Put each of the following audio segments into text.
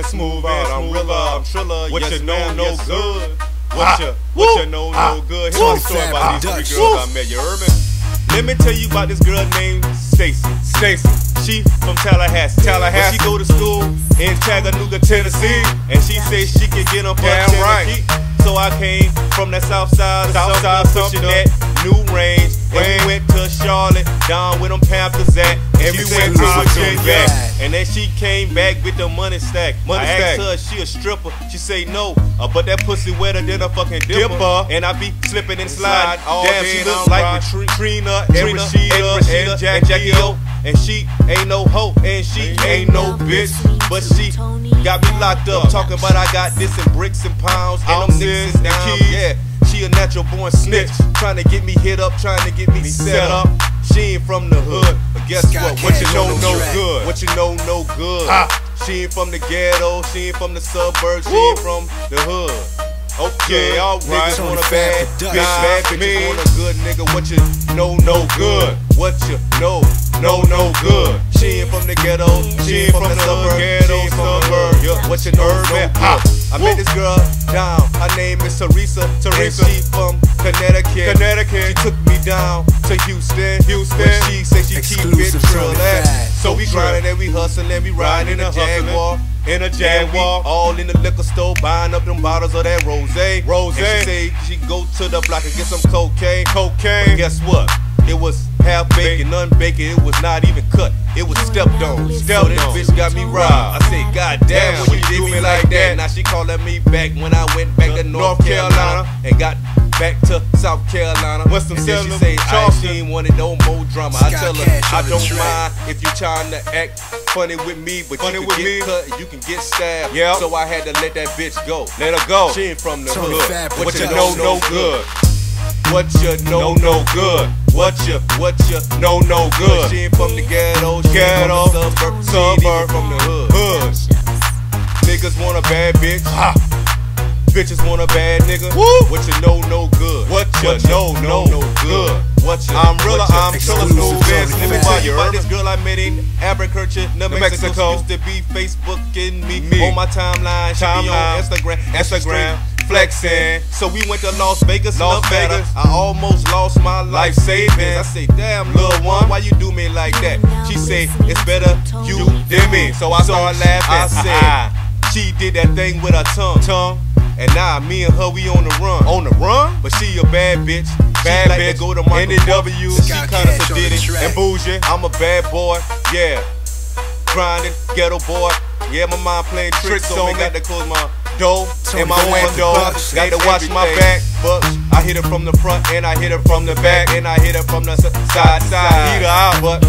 and smooth and I'm realer, I'm triller. What Yes, you know, no yes, good. Ah, What you, woo, what you know, ah, no good. Here's my story about these three girls I met. You heard me? Let me tell you about this girl named Stacy. Stacy. She from Tallahassee. Tallahassee. But she go to school in Chattanooga, Tennessee, and she say she can get for Damn Cherokee. So I came from that south side South side, pushing that new range. And we went to Charlotte, down where them Panthers at. And we went to Virginia. And then she came back with the money stack. Money I stack. asked her she a stripper. She say no, uh, but that pussy wetter than a fucking dipper. Dipper. And I be slipping and sliding. All Damn, she look like riding. Tr- Trina, and Trina, Rashida, and and, Rashida, Jackie, and Jackie O. And she ain't no hoe, and she ain't no bitch. But she got me locked up, talking about I got this in bricks and pounds. And them Ounces niggas is and down. keys. Yeah, she a natural born snitch. Trying to get me hit up, trying to get me set up. She ain't from the hood, but guess Scott what? What you know, on no track. good. What you know, no good. Ha. She ain't from the ghetto, she ain't from the suburbs, she Woo. ain't from the hood. Okay, Good. alright. Niggas Niggas want a want bad fat bitch, production. bad bitches Me. want a good nigga. What you know, no good. What you know, no, no good. She ain't from the ghetto, she ain't from the suburb, ghetto, she ain't from the hood. Yeah, what you know, no Urban. good. I met this girl down. Her name is Teresa. Teresa. And she from Connecticut. Connecticut. She took me down to Houston. Houston. Where she say she keep it Exclusive Tony at. Fat. So we grinding and we hustling and we riding in a. Jaguar. In a Jaguar. all in the liquor store buying up them bottles of that rose. Rosé. And she say she go to the block and get some cocaine. Cocaine. But guess what? It was half bacon, unbaked. It was not even cut. It was stepped on. Stepped so this on. bitch got me robbed. I said, God damn, Damn, when you do me like that. Now she calling me back when I went back to North, North Carolina, Carolina. and got back to South Carolina. Western and then she Salem, say, I Charleston. she ain't wanted no more drama. I tell her, I don't track. mind if you trying to act funny with me, but Funny you can with get me. cut, you can get stabbed. Yep. So I had to let that bitch go. Let her go. She ain't from the Tony hood. Fat What you Production. know, no good. What you know, no good. What you, what you know, no good. She ain't from the ghetto, she Ghetto, from the suburb, suburb, from the hood. Hood. Niggas want a bad bitch. Ha. Bitches want a bad nigga. Woo. What you know, no good. What you know, no no good. What you, I'm what you- I'm Exclusive triller, smooth Tony and Let me tell you You about this girl I met in Albuquerque, New Mexico. Mexico. Used to be Facebooking me, Me. on my timeline. She be on Timeline. Instagram, Instagram. Flexing. So we went to Las Vegas, Las Vegas. I almost lost my life savings. I say, damn, little one, why you do me like that? She say, it's better you than me. So I started laughing. I said, ah, ah. she did that thing with her tongue. Tongue. And now me and her, we on the run. On the run. But she a bad bitch. Bad like bitch. Go to NW. She kinda Cash on the sadistic and bougie. I'm a bad boy. Yeah. Grinding, ghetto boy. Yeah, my mind playing tricks, Tricks on me. Got to close my door And my window. Production. Got to watch my back. But I hit it from the front and I hit it from the back and I hit it from the side side. Beat her out, but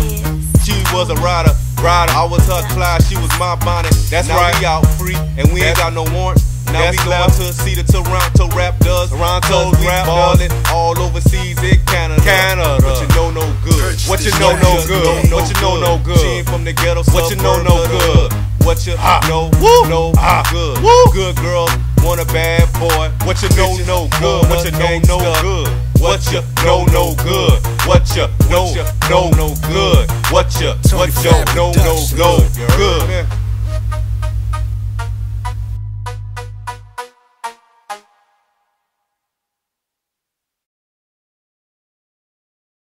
she was a rider. Rider. I was her Clyde, she was my Bonnie. That's now right. we out free and we ain't got no warrants. Now That's we going left. to see the Toronto rap Raptors. Toronto rap ballin' all overseas in Canada. Canada. But you know no good. What you know no good. What you know no good. She ain't from the ghetto. What you know no good. What you Ah. know no Ah. good. Good girls want a bad boy. What you know no good. What you know no good. What you know no good. What you know no no good. What you what you know no good. Good.